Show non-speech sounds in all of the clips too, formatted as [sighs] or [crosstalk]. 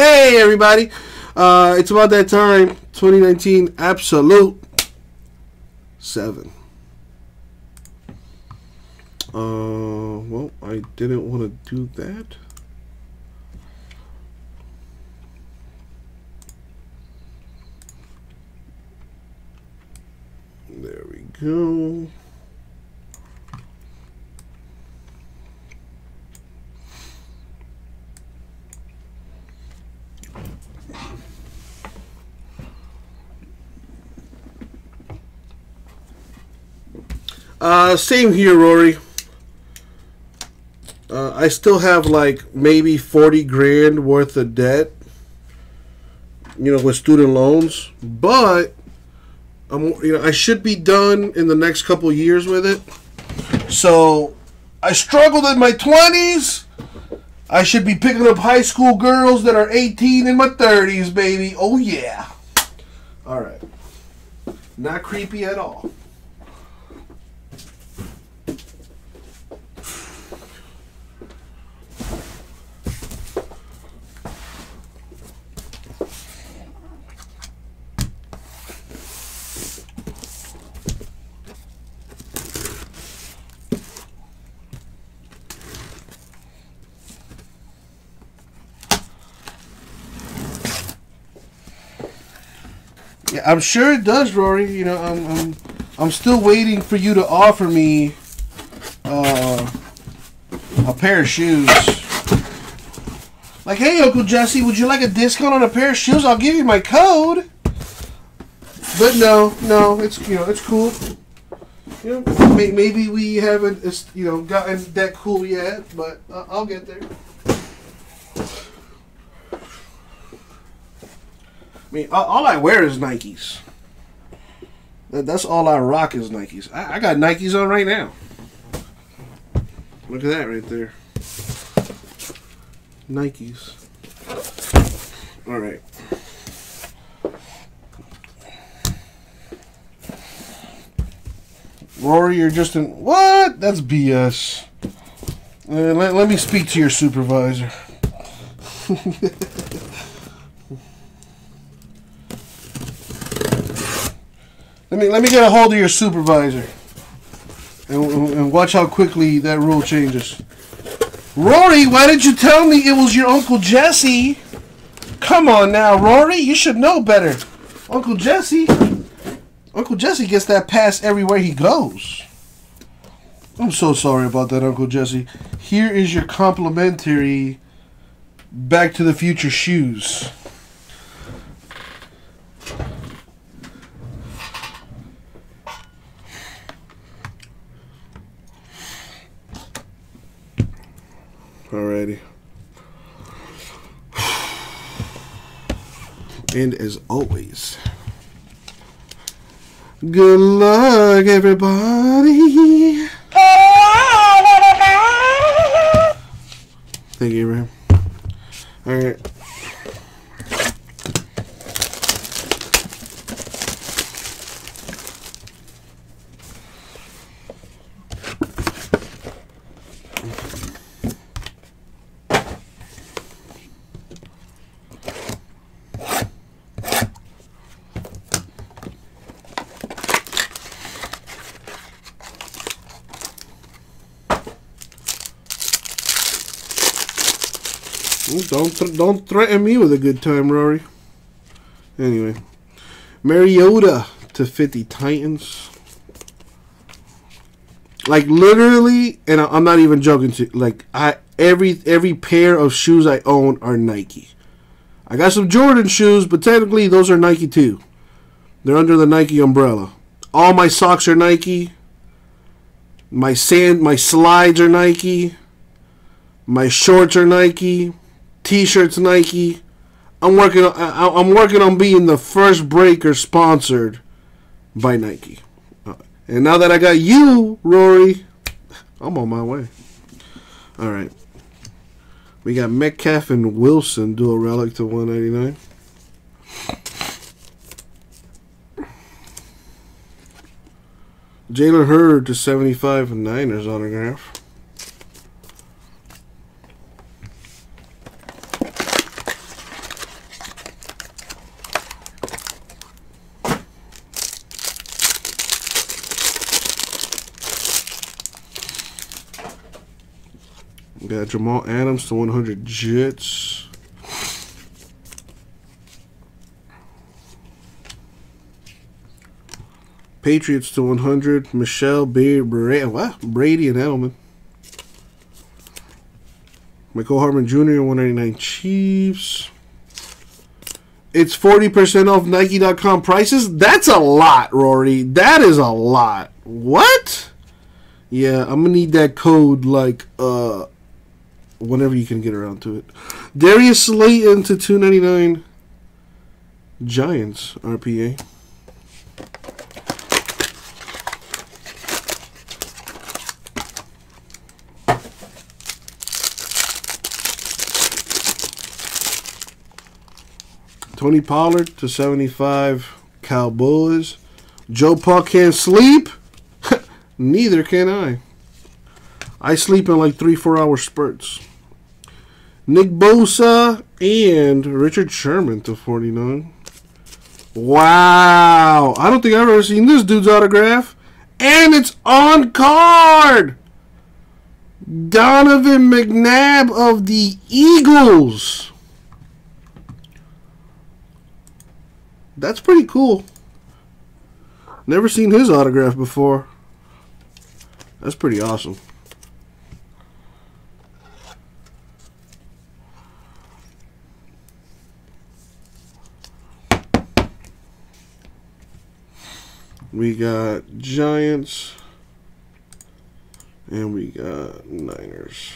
Hey, everybody. Uh, it's about that time. 2019 Absolute 7. Uh, well, I didn't want to do that. There we go. Uh, same here, Rory. Uh, I still have like maybe 40 grand worth of debt, you know, with student loans, but I'm, you know, I should be done in the next couple years with it. So I struggled in my 20s. I should be picking up high school girls that are 18 in my 30s, baby. Oh, yeah. All right. Not creepy at all. I'm sure it does, Rory. You know, I'm I'm, I'm still waiting for you to offer me uh, a pair of shoes. Like, hey, Uncle Jesse, would you like a discount on a pair of shoes? I'll give you my code. But no, no, it's you know, it's cool. You know, may, maybe we haven't, you know, gotten that cool yet, but I'll get there. I mean, all, I wear is Nikes. That's all I rock is Nikes. I, I got Nikes on right now. Look at that right there. Nikes. All right. Rory, you're just in. What? That's BS. Uh, let, let me speak to your supervisor. [laughs] Let me let me get a hold of your supervisor, and, and watch how quickly that rule changes. Rory, why didn't you tell me it was your Uncle Jesse? Come on now, Rory, you should know better. Uncle Jesse, Uncle Jesse gets that pass everywhere he goes. I'm so sorry about that, Uncle Jesse. Here is your complimentary Back to the Future shoes. Alrighty. And as always, good luck, everybody. Thank you, Abraham. Alright. Don't don't threaten me with a good time, Rory. Anyway, Mariota to 50 Titans. Like literally, and I'm not even joking. To like, I every every pair of shoes I own are Nike. I got some Jordan shoes, but technically those are Nike too. They're under the Nike umbrella. All my socks are Nike. My sand, my slides are Nike. My shorts are Nike. T-shirts Nike. I'm working on I'm working on being the first breaker sponsored by Nike. Uh, and now that I got you, Rory, I'm on my way. All right. We got Metcalf and Wilson dual relic to 189. Jalen Hurd to 75 Niners autograph. Got Jamal Adams to 100 Jets. Patriots to 100. Michelle Brady, what? Brady and Edelman. Mecole Hardman Jr. 199 Chiefs. It's 40% off Nike.com prices. That's a lot, Rory. That is a lot. What? Yeah, I'm gonna need that code like uh whenever you can get around to it. Darius Slayton to 299 Giants RPA. Tony Pollard to 75 Cowboys. Joe Paul can't sleep? [laughs] Neither can I. I sleep in like three, four hour spurts. Nick Bosa and Richard Sherman to 49. Wow. I don't think I've ever seen this dude's autograph. And it's on card. Donovan McNabb of the Eagles. That's pretty cool. Never seen his autograph before. That's pretty awesome. We got Giants. And we got Niners.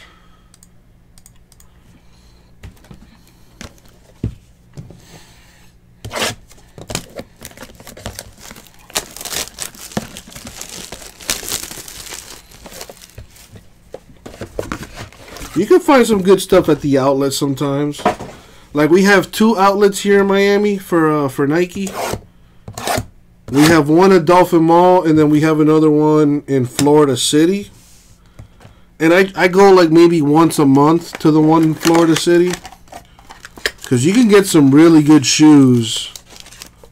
You can find some good stuff at the outlet sometimes. Like we have two outlets here in Miami for uh, for Nike. We have one at Dolphin Mall, and then we have another one in Florida City. And I, I go like maybe once a month to the one in Florida City. Because you can get some really good shoes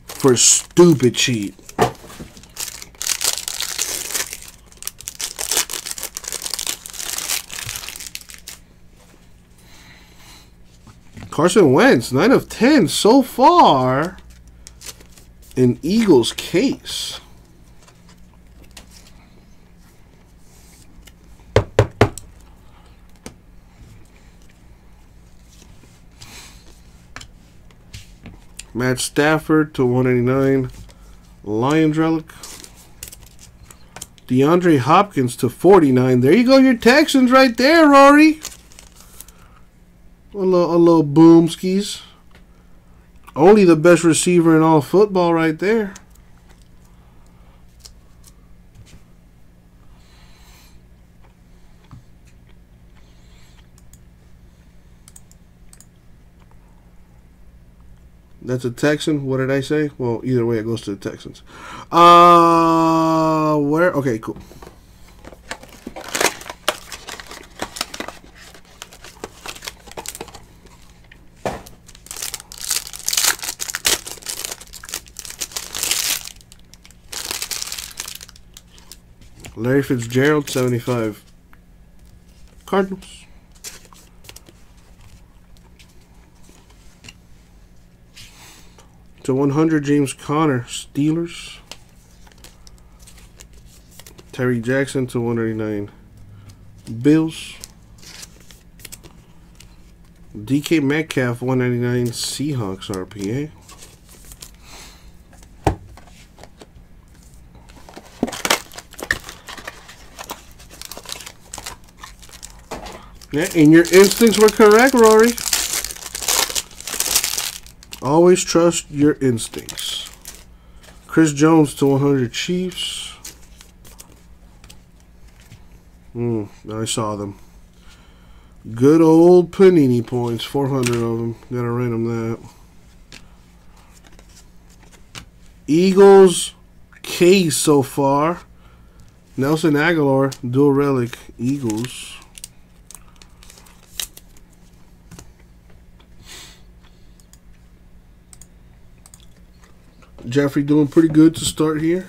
for stupid cheap. Carson Wentz, 9 of 10 so far in Eagles case. Matt Stafford to 189. Lions relic. DeAndre Hopkins to 49. There you go, your Texans right there, Rory. A little, a little boomskis. Only the best receiver in all football right there. That's a Texan. What did I say? Well, either way, it goes to the Texans. Uh, where? Okay, cool. Larry Fitzgerald, 75. Cardinals. To 100, James Conner, Steelers. Terry Jackson to 189, Bills. DK Metcalf, 199, Seahawks RPA. Yeah, and your instincts were correct, Rory. Always trust your instincts. Chris Jones to 100 Chiefs. Hmm, I saw them. Good old Panini points. 400 of them. Gotta rate them that. Eagles case so far. Nelson Agholor, dual relic, Eagles. Jeffrey doing pretty good to start here.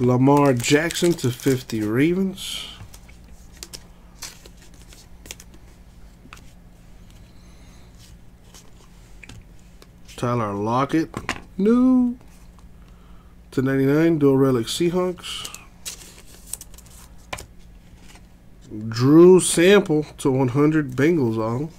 Lamar Jackson to 50 Ravens. Tyler Lockett. New. To 99, Dual Relic Seahawks. Drew Sample to 100 Bengals on.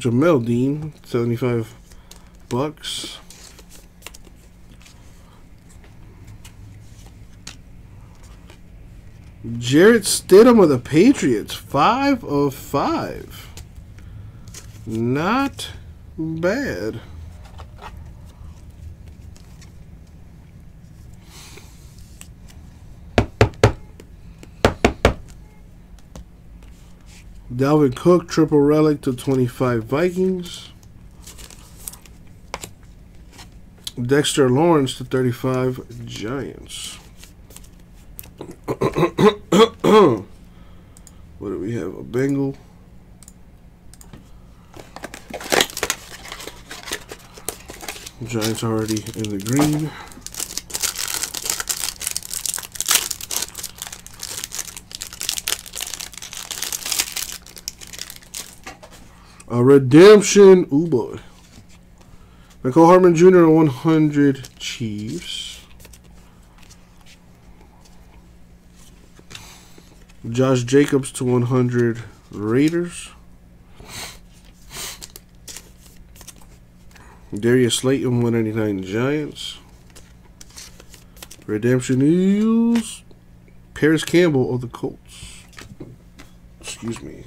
Jamel Dean, 75 Bucs. Jarrett Stidham of the Patriots, 5 of 5. Not bad. Dalvin Cook, triple relic to 25 Vikings. Dexter Lawrence to 35 Giants. [coughs] what do we have? A Bengal. Giants already in the green. A redemption. Ooh, boy. Mecole Hardman Jr. 100 Chiefs. Josh Jacobs to 100 Raiders. Darius Slayton 199 Giants. Redemption Eels. Parris Campbell of the Colts. Excuse me.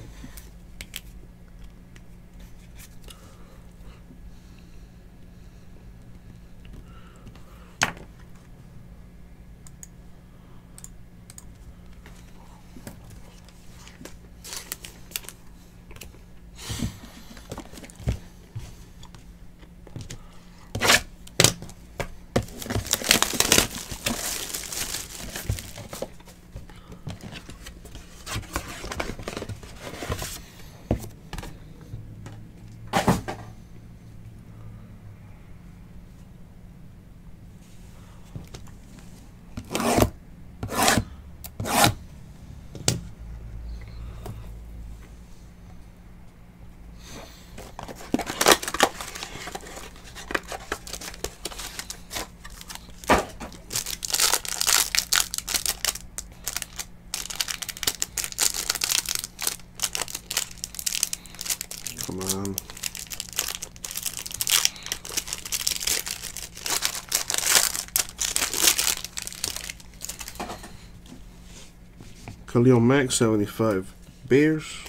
Come on. Khalil Mack, 75 Bears.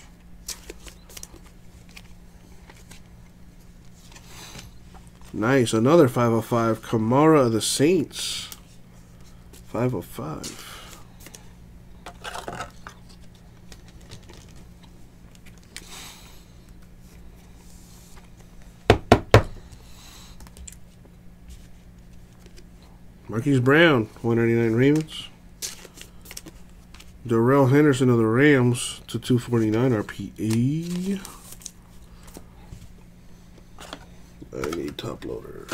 Nice. Another 505 Kamara of the Saints. 505. Marquise Brown, 199 Ravens. Darrell Henderson of the Rams to 249 RPA. I need top loaders.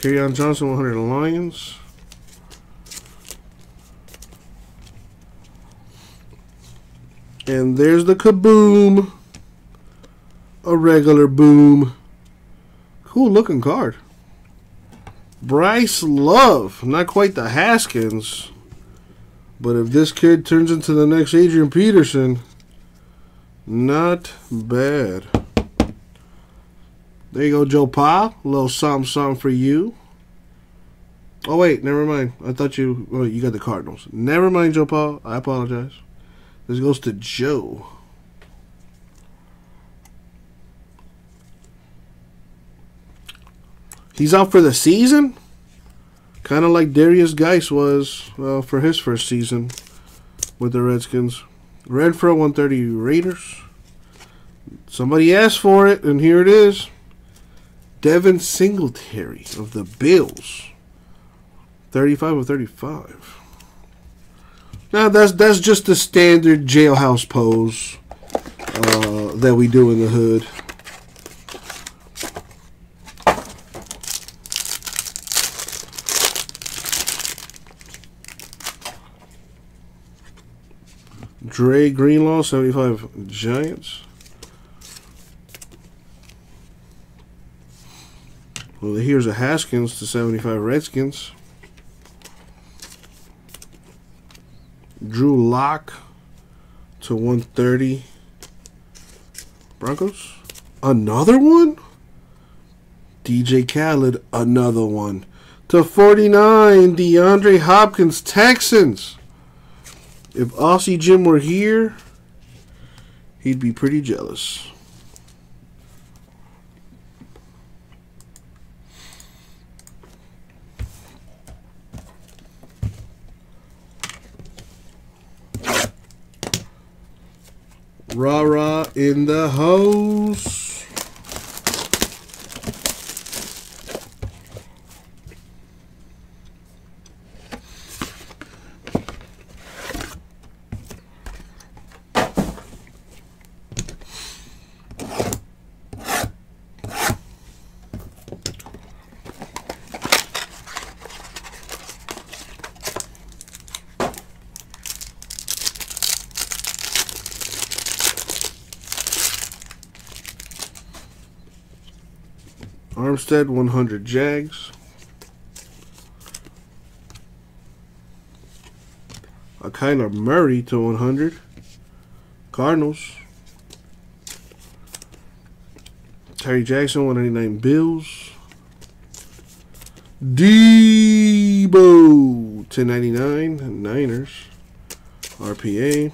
Kerryon Johnson, 100 Lions. And there's the kaboom. A regular boom. Cool looking card. Bryce Love. Not quite the Haskins. But if this kid turns into the next Adrian Peterson, not bad. There you go, Joe Pa. A little something, something for you. Oh, wait, never mind. I thought you, well, you got the Cardinals. Never mind, Joe Pa. I apologize. This goes to Joe. He's out for the season? Kind of like Darius Guice was uh, for his first season with the Redskins. Renfrow 130 Raiders. Somebody asked for it, and here it is. Devin Singletary of the Bills. 35 of 35. Now that's that's just the standard jailhouse pose uh, that we do in the hood. Dre Greenlaw, 75 Giants. Well, here's a Haskins to 75 Redskins. Drew Lock to 130 Broncos. Another one? DJ Khaled, another one. To 49, DeAndre Hopkins, Texans. If Aussie Jim were here, he'd be pretty jealous. Rah rah in the hose. Armstead 100 Jags. A Kyler Murray to 100 Cardinals. Terry Jackson 199 Bills. Deebo 1099 Niners. RPA.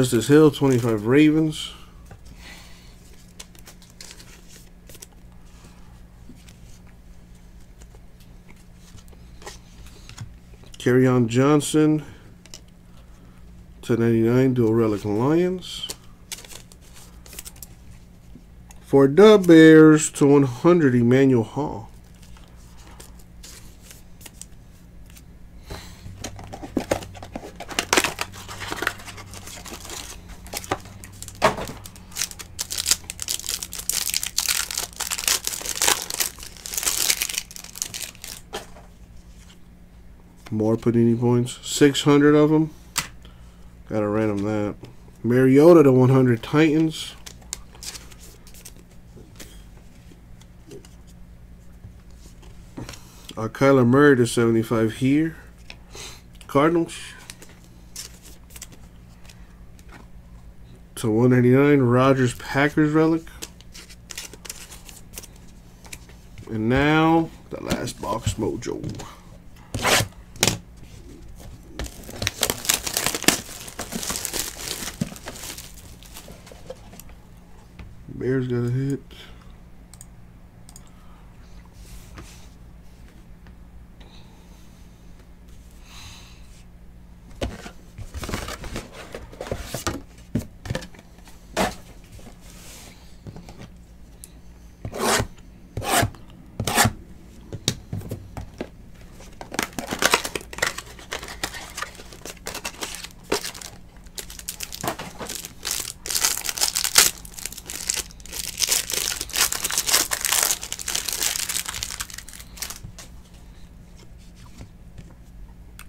Justice Hill, 25 Ravens. Kerryon Johnson, 1099 Dual Relic Lions. For the Bears, to 100 Emanuel Hall. Panini points. 600 of them. Gotta random that. Mariota to 100 Titans. Uh, Kyler Murray to 75 here. Cardinals. To 189 Rodgers Packers relic. And now the last box mojo. Bears got a hit.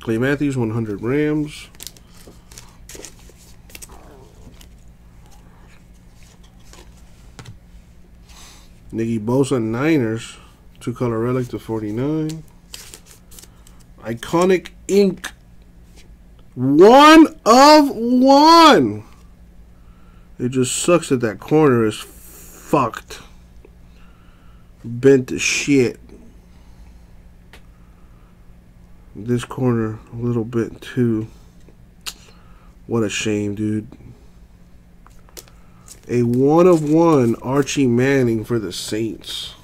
Clay Matthews, 100 Rams. Nicky Bosa, Niners. Two color relic to 49. Iconic Ink. One of one. It just sucks that that corner is fucked. Bent to shit. This corner a little bit too. What a shame, dude. A one of one Archie Manning for the Saints.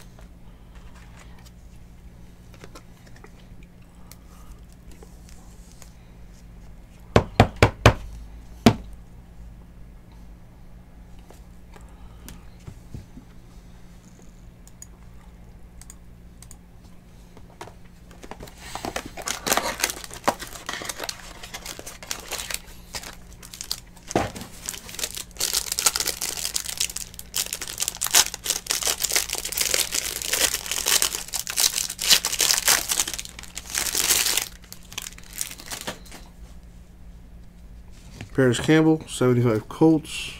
Parris Campbell, 75 Colts.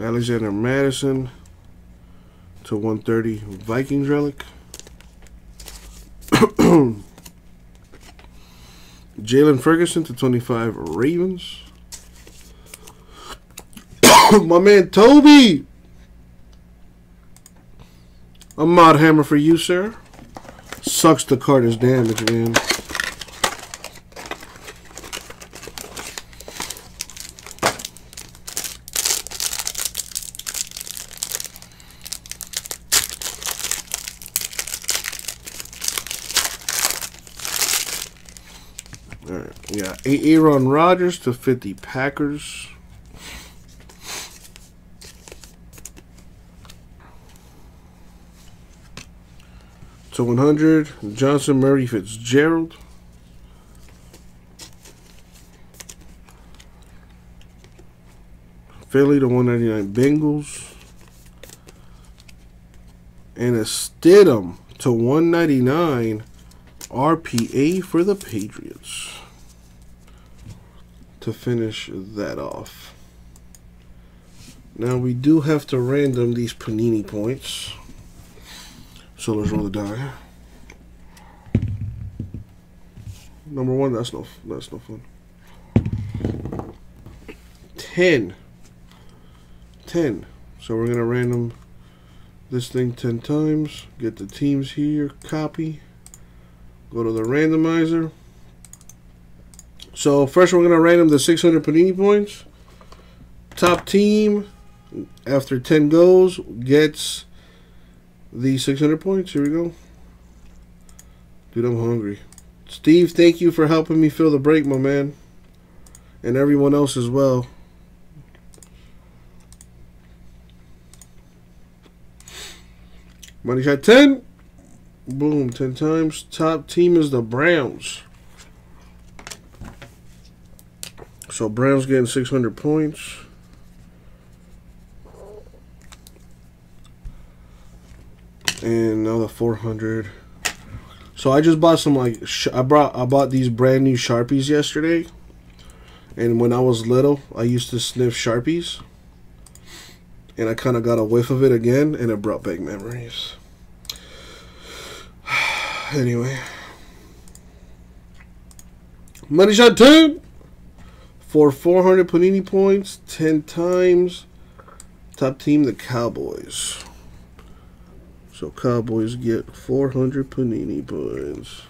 Alexander Mattison to 130 Vikings relic. [coughs] Jaylon Ferguson to 25 Ravens. [coughs] My man Toby. A mod hammer for you, sir. Sucks the card is damaged, man. All right, yeah, Aaron Rodgers to 50 Packers. To 100, Johnson Murray Fitzgerald. Philly to 199 Bengals. And a Stidham to 199 RPA for the Patriots. To finish that off. Now we do have to random these Panini points. So let's roll the die. Number one, that's no that's no fun. Ten. Ten. So we're gonna random this thing ten times. Get the teams here, copy. Go to the randomizer. So first we're gonna random the 600 Panini points. Top team after 10 goes gets the 600 points. Here we go. Dude, I'm hungry. Steve, thank you for helping me fill the break, my man. And everyone else as well. Money shot 10. Boom, 10 times. Top team is the Browns. So Browns getting 600 points. And another 400. So I just bought some like I brought I bought these brand new Sharpies yesterday. And when I was little, I used to sniff Sharpies. And I kind of got a whiff of it again and it brought back memories. [sighs] anyway. Money shot two for 400 Panini points, 10 times. Top team, the Cowboys. So Cowboys get 400 Panini points.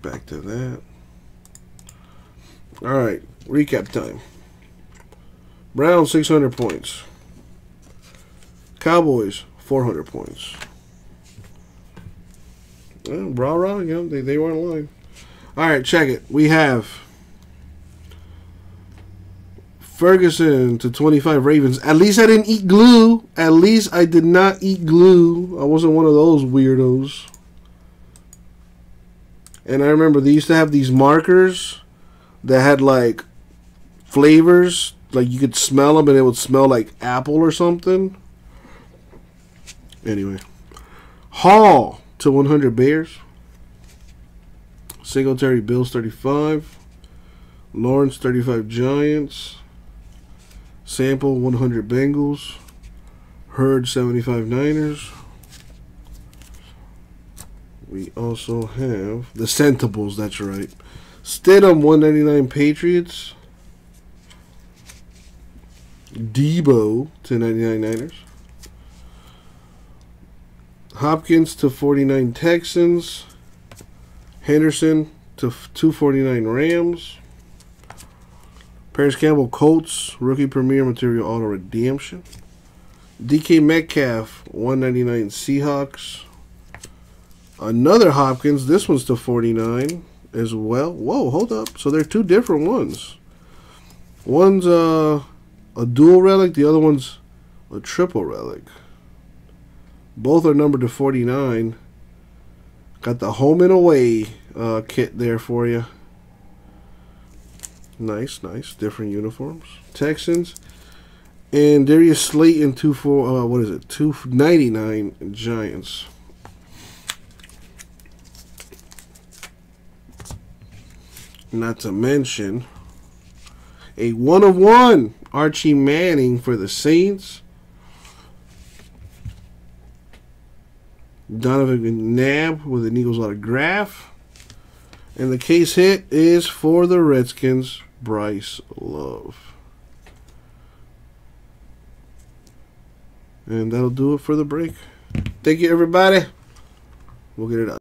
Back to that. All right, recap time. Brown 600 points. Cowboys 400 points. Well, rah rah, you know, they, they weren't lying. All right, check it. We have Ferguson to 25 Ravens. At least I didn't eat glue. At least I did not eat glue. I wasn't one of those weirdos. And I remember they used to have these markers that had like flavors. Like you could smell them and it would smell like apple or something. Anyway. Hall to 100 Bears. Singletary Bills 35. Lawrence 35 Giants. Sample 100 Bengals. Hurd 75 Niners. We also have the Centables, that's right. Stidham, 199 Patriots. Deebo to 99 Niners. Hopkins to 49 Texans. Henderson to 249 Rams. Parris Campbell Colts rookie premier material auto redemption. DK Metcalf 199 Seahawks. Another Hopkins. This one's to 49 as well. Whoa, hold up. So they're two different ones. One's uh, a dual relic. The other one's a triple relic. Both are numbered to 49. Got the home and away uh, kit there for you. Nice, nice. Different uniforms. Texans. And Darius Slayton, two four. Uh, what is it? Two ninety nine Giants. Not to mention a one of one Archie Manning for the Saints. Donovan McNabb with an Eagles autograph. And the case hit is for the Redskins, Bryce Love. And that'll do it for the break. Thank you, everybody. We'll get it out.